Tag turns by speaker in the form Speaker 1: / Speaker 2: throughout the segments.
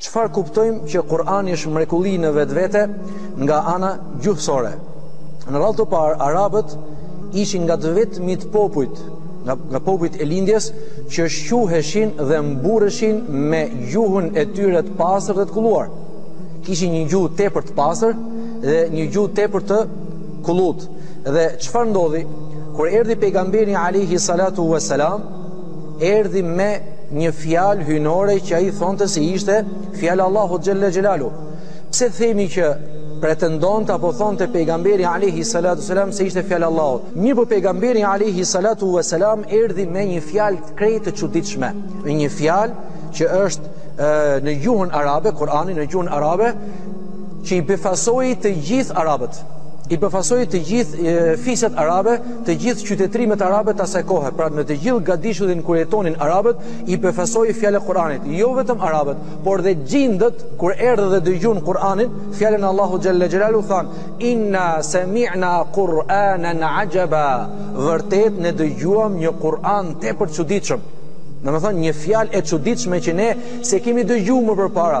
Speaker 1: Çfarë kuptojmë që Kur'ani është mrekulli në vetvete nga ana gjuhësore? Në radhë të parë, arabët ishin nga të vetmit popujt, nga nga popujt e lindjes që shquheshin dhe mburreshin me gjuhën e tyre të pastër dhe të kulluar. Kishin një gjuhë tepër të pastër dhe një gjuhë tepër të kullut, dhe çfarë ndodhi? Kur erdhi pejgamberi alejhi salatu ue selam, erdhi me një fjalë hyjnore që ai thonte se ishte fjala e Allahut xhelle xhelalu. Pse themi që pretendonte apo thonte pejgamberi alejhi salatu selam se ishte fjala e Allahut? Mirëpo pejgamberi alejhi salatu ue selam erdhi me një fjalë krejt të çuditshme, me një fjalë që është në gjuhën arabe, Kur'ani në gjuhën arabe, që i befasoi të gjithë arabët, i befasoi të gjithë fiset arabe, të gjithë qytetrimet arabe të asaj kohe, pra në të gjithë gadishullin kur jetonin arabët, i befasoi fjala e Kur'anit, jo vetëm arabët, por dhe xhindët kur erdhën dhe dëgjun Kur'anin, fjalën e Allahu xhelle xhelalu thanë, inna sami'na Kur'anan ajaba, vërtet ne dëgjuam një Kur'an tepër çuditshëm. Domethënë një fjalë e çuditshme që ne s'e kemi dëgjuar më përpara.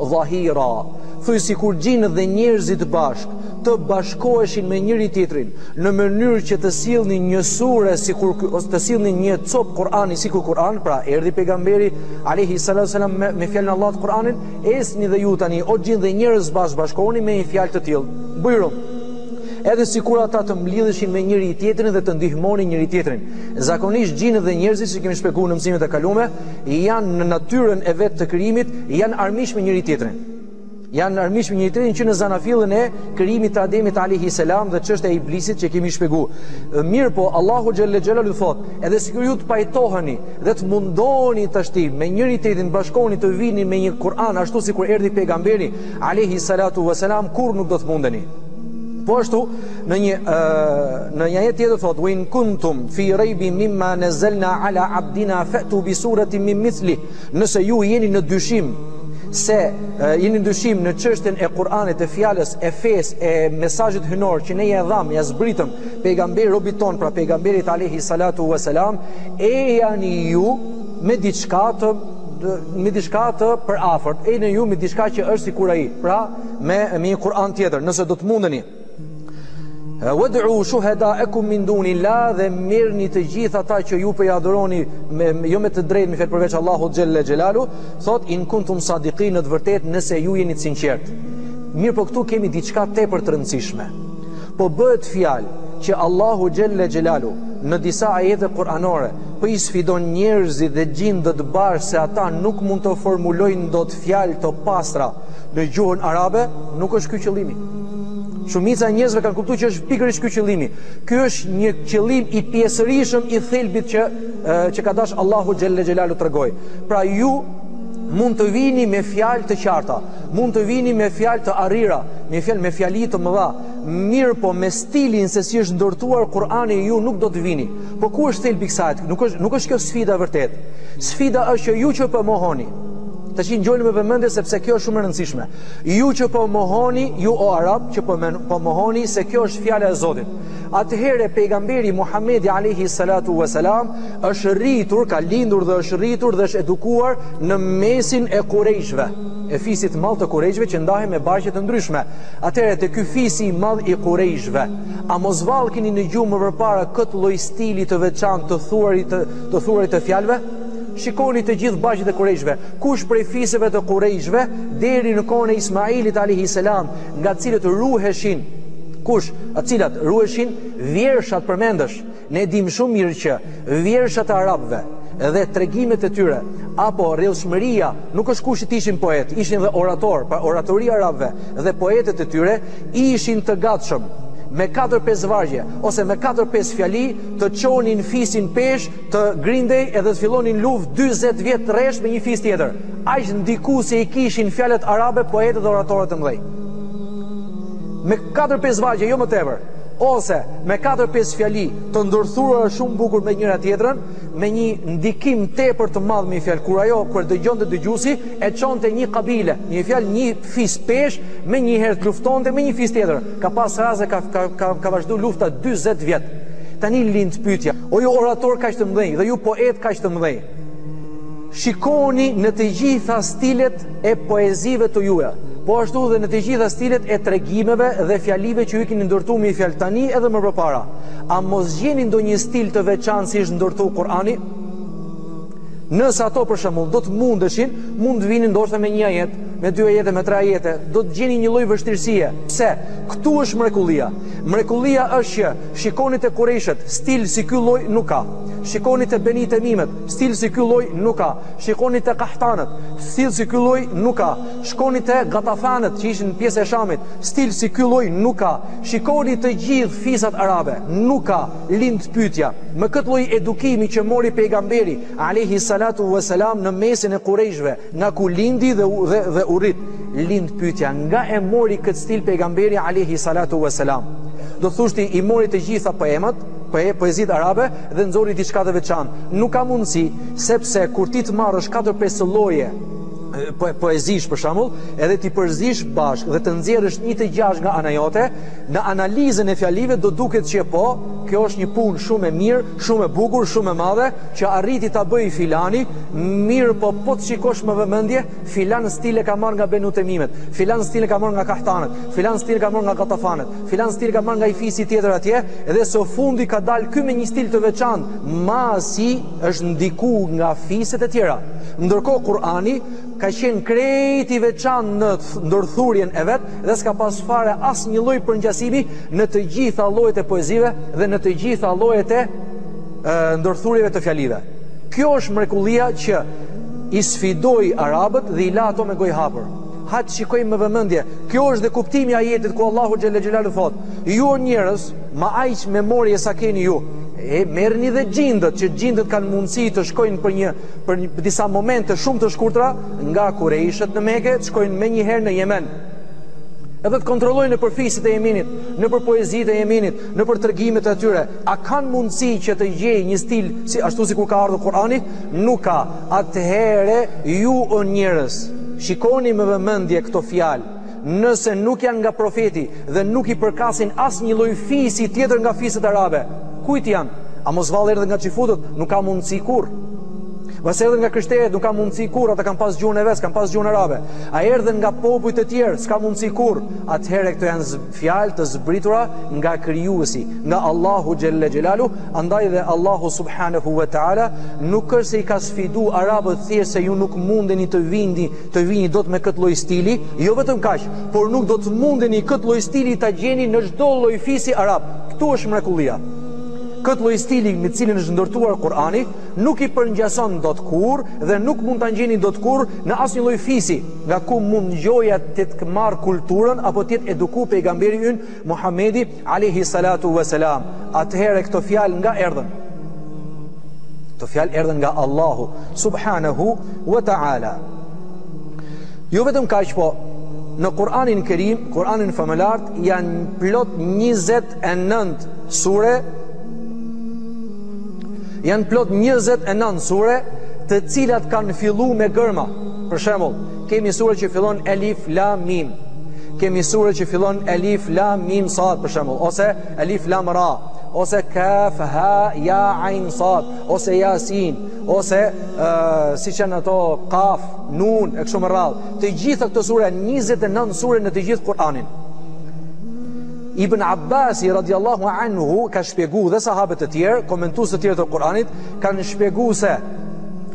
Speaker 1: Dhahira, thuj sikur xhinët dhe njerëzit bashkë të bashkoheshin me njëri tjetrin në mënyrë që të sillnin një sure sikur ky ose të sillnin një copë Kur'ani sikur Kur'an, pra erdhi pejgamberi alejhi salatu selam me, me fjalën e Allahut Kur'anin, ejani dhe ju tani o xhinë dhe njerëz bashkë bashkohuni me një fjalë të tillë. Bujrum. Edhe sikur ata të mblidheshin me njëri tjetrin dhe të ndihmonin njëri tjetrin. Zakonisht xhinët dhe njerëzit, siç kemi shpjeguar në mësimet e kaluara, janë në natyrën e vet të krijimit, janë armiq me njëri tjetrin. Janë armiq me njëri tjetrin që në zanafillën e krijimit të Ademit alayhi salam dhe çështja e iblisit që e kemi shpjeguar. Mirëpo, Allahu xhelle xhelalu thotë, edhe sikur ju të pajtoheni dhe të mundoheni tashti me njëri tjetrin bashkoheni të vini me një Kur'an ashtu sikur erdhi pejgamberi alayhi salatu wasalam, kurrë nuk do të mundeni. Po ashtu, Në një në një ajet tjetër thotë: "Wa in kuntum fi raybin mimma nazzalna ala abdina fa'tu bi suratin min mithli." Nëse ju jeni në dyshim se jeni në dyshim në çështjen e Kur'anit, e fjalës, e fesë, e mesazhit hyjnor që ne ia dhamë, ia zbritëm pejgamberit robit tonë, pra pejgamberit alayhi salatu wa salam, ejani ju me diçka të me diçka të përafërt, ejani ju me diçka që është sikur ai, pra me me një Kur'an tjetër, nëse do të mundeni. Wad'u shuhada'akum min dunillah dhe merrni të gjithë ata që ju po i adhuroni me jo me të drejtë me fjalë përveç Allahut xhelle xhelalu, thotë in kuntum sadiqin në të vërtetë nëse ju jeni të sinqertë. Mirëpo këtu kemi diçka tepër të rëndësishme. Po bëhet fjalë që Allahu xhelle xhelalu në disa ajete kuranore po i sfidon njerëzit dhe xhindët bash se ata nuk mund të formulojnë dot fjalë të pastra në gjuhën arabe, nuk është ky qëllimi. Shumica e njerëzve kanë kuptuar që është pikërisht ky qëllimi. Ky është një qëllim i pjesërishëm i thelbit që që ka dash Allahu xhelle xhelalu të tregojë. Pra ju mund të vini me fjalë të qarta, mund të vini me fjalë të arrira, me fjalë me fjali të mëdha, mirëpo me stilin se si është ndërtuar Kur'ani ju nuk do të vini. Po ku është thelbi i kësaj? Nuk është nuk është kjo sfida e vërtetë. Sfida është që ju që po e mohoni. Ta ngjoni me vëmendje sepse kjo është shumë e rëndësishme. Ju që po mohoni, ju o arabë që po men, po mohoni se kjo është fjala e Zotit. Atëherë pejgamberi Muhamedi alayhi salatu wasalam është rritur, ka lindur dhe është rritur dhe është edukuar në mesin e kurejshve, e fisit të madh të kurejshve që ndahen me barqe të ndryshme. Atëherë te ky fisi i madh i kurejshve, a mos vallë keni ngjuar më përpara këtë lloj stili të veçantë të thururit të, të thururit të fjalëve? Shikoni të gjithë barqet e kurejshve, kush prej fiseve të kurejshve, deri në kohën e Ismailit a.s. nga cilët ruheshin, kush, a cilat ruheshin, vjershat përmendësh, ne e dimë shumë mirë që vjershat e arabëve dhe tregimet e tyre, apo rrjedhshmëria, nuk është kush të ishin poetë, ishin dhe oratorë, pa oratorët e arabëve dhe poetët e tyre, ishin të gatshëm, me 4-5 vargje, ose me 4-5 fjali, të çonin fisin peshë, të grindej edhe të fillonin luftë 40 vjet rresht me një fis tjetër. Aq ndikuese i kishin fjalët arabe poetët dhe oratorët e mëdhenj. Me 4-5 vargje, jo më tepër, ose me 4-5 fjali të ndërthurura shumë bukur me njëra tjetrën, me një ndikim tepër të madh me një fjalë kur ajo kur e dëgjonte dëgjuesi e çonte një kabile, një fjalë një fis peshë menjëherë të luftonte me një fis tjetër. Ka pas raste ka ka ka, ka vazhdu lufta 40 vjet. Tani lind pyetja, o ju oratorë kaq të mëdhenj dhe ju poetë kaq të mëdhenj. Shikoni në të gjitha stilet e poezive të juaja, po ashtu dhe në të gjitha stilet e tregimeve dhe fjalive që ju keni ndërtu me fjalët tani edhe më përpara. A mos gjeni ndonjë stil të veçantë si është ndërtu Kurani? Nëse ato për shembull do të mundeshin, mund të vinin ndoshta me një ajet, me dy ajete, me tre ajete, do të gjenin një lloj vështirësie. Pse? Këtu është mrekullia. Mrekullia është që shikoni te kurejshet, stil si ky lloj nuk ka. Shikoni te Beni Temimet, stil si ky lloj nuk ka. Shikoni te Kahtanët, stil si ky lloj nuk ka. Shikoni te Gatafanët që ishin pjesë e Shamit, stil si ky lloj nuk ka. Shikoni të gjithë fisat arabe, nuk ka. lind pyetja, me këtë lloj edukimi që mori pejgamberi alejhi salatu ve selam në mesin e kurejshve, nga ku lindi dhe dhe dhe u rrit, lind pyetja, nga e mori këtë stil pejgamberi alejhi salatu ve selam? Do thoshti i mori të gjitha poemat, poezitë arabe dhe nxori diçka të veçantë. Nuk ka mundësi, sepse kur ti të marrësh katër pesë lloje poezish për shembull, edhe t'i përzish bashkë dhe të nxjerrësh një të gjashtë nga ana jote, në analizën e fjalive do duket që po, kjo është një punë shumë e mirë, shumë e bukur, shumë e madhe, që arriti ta bëjë filani, mirëpo po të shikosh me vëmendje, filan stil e ka marrë nga Benu Temimet, filan stil e ka marrë nga Kahtanët, filan stil e ka marrë nga Gatafanët, filan stil e ka marrë nga i fisi tjetër atje, edhe së fundi ka dalë ky me një stil të veçantë, masi është ndiku nga fiset e tjera. Ndërkohë Kurani ka qenë krejt i veçantë në ndërthurjen e vet dhe s'ka pas fare asnjë lloj përngjasimi në të gjitha llojet e poezive dhe në të gjitha llojet e ndërthurjeve të fjalive. Kjo është mrekullia që i sfidoi arabët dhe i la ato me gojë hapur. Hajt të shikojmë me vëmendje. Kjo është dhe kuptimi i ajetit ku Allahu xhelle xhelalu thotë: "Ju o njerëz, me aq memorie sa keni ju, merrini dhe xhindët, që xhindët kanë mundësi të shkojnë për një për, një, për disa momente shumë të shkurtra nga kurejshët në Mekë, të shkojnë menjëherë në Jemen." Edhe të kontrollojnë nëpër fiset e Jemenit, nëpër poezitë e Jemenit, nëpër tregimet e tyre, a kanë mundësi që të gjejë një stil si ashtu sikur ka ardhur Kurani? Nuk ka. Atëherë ju o njerëz, shikoni me vëmendje këto fjalë, nëse nuk janë nga profeti dhe nuk i përkasin asnjë lloj fisi tjetër nga fiset arabe, kujt janë? A mos vallë erdhën nga çifutët? Nuk ka mundësi kurrë. Mos erdhën nga krishterët, nuk ka mundësi kurrë, ata kanë pas gjuhën e vet, s'kanë pas gjuhën arabe. A erdhën nga popujt e tjerë? S'ka mundësi kurrë. Atëherë këto janë Fjalë të zbritura nga krijuesi, nga Allahu xhelle xhelalu, andaj dhe Allahu subhanahu wa taala nuk është se i ka sfidu arabët thjesht se ju nuk mundeni të vini, të vini dot me këtë lloj stili, jo vetëm kaq, por nuk do të mundeni këtë lloj stili ta gjeni në çdo lloj fisi arab. Ktu është mrekullia. Këtë lloj stili me të cilin është ndërtuar Kur'ani nuk i përngjason dot kurrë dhe nuk mund ta gjeni dot kurrë në asnjë lloj fisi. Nga ku mund ngjoja të ketë marrë kulturën apo të jetë eduku pejgamberi ynë Muhammedi Alehi Salatu Veselam Atëhere këto fjalë nga erdhën Këto fjalë erdhën nga Allahu Subhanahu Wa Ta'ala Jo vetëm kaq po Në Kur'anin Kerim, Kur'anin Famëlartë Janë plot 29 sure Janë plot 29 sure të cilat kanë fillu me gërma. Për shembull, kemi sure që fillon Elif Lam Mim. Kemi sure që fillon Elif Lam Mim Sad për shembull, ose Elif Lam Ra, ose Kaf Ha Ya Ain Sad, ose Yasin, ose uh, siç janë ato Qaf, Nun e kështu me radhë. Të gjitha këto sure janë 29 sure në të gjithë Kur'anin. Ibn Abbasi radiallahu anhu ka shpjegu dhe sahabë të tjerë, komentues të tjerë të Kur'anit, kanë shpjegu se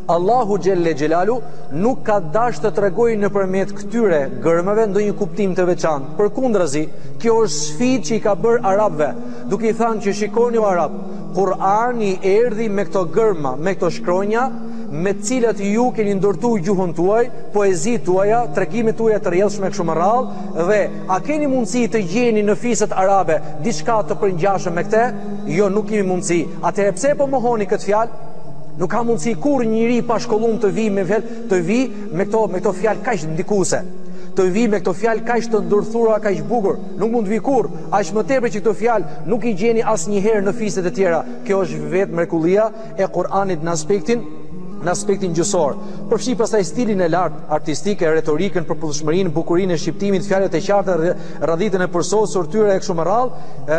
Speaker 1: Allahu Xhel-le Xhelaluhu nuk ka dashtë të tregojë nëpërmjet këtyre gërmave ndonjë kuptim të veçantë. Përkundrazi, kjo është sfidë që i ka bërë arabëve, duke i thanë që shikoni o arabë, Kur'ani erdhi me këto gërma, me këto shkronja, me cilat ju keni ndërtu gjuhën tuaj, poezitë tuaja, tregimet tuaja të rrjedhshme kështu me radhë, dhe A keni mundësi të gjeni në fiset arabe diçka të përngjashëm me këtë? Jo, nuk kemi mundësi. Atëherë pse po mohoni këtë fjalë? Nuk ka mundësi kurrë njeri i pashkollum të vijë me fjalë, të vijë me këto me këto fjalë kaq ndikuese. Të vijë me këto fjalë kaq të ndërthurura, kaq bukur. Nuk mund të vijë kurrë, aq më tepër që këto fjalë nuk i gjeni asnjëherë në fiset e tjera. Kjo është vetë mrekullia e Kur'anit në aspektin në aspektin gjuhësor. Përfshi pastaj stilin e lartë artistik, retorikën, përputhshmërinë, bukurinë e shqiptimit, fjalët e qarta, radhitjen e përsosur të tyre e kështu me radhë,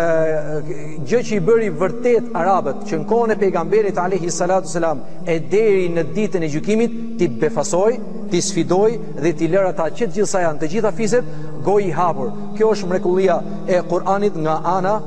Speaker 1: gjë që i bëri vërtet arabët që në kohën e pejgamberit alayhi salatu selam e deri në ditën e gjykimit t'i befasojë, t'i sfidojë dhe t'i lërë ata që të gjithë sa janë të gjitha fiset gojëhapur. Kjo është mrekullia e Kur'anit nga ana